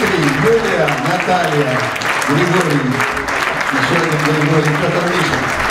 Дмитрий, Юлия, Наталья, Григорий, еще один Григорий, Петр Мишин.